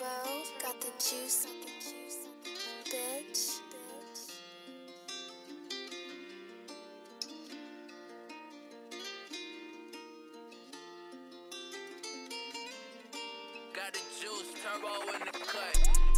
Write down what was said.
Bo got the juice, bitch. Got the juice, turbo in the cut.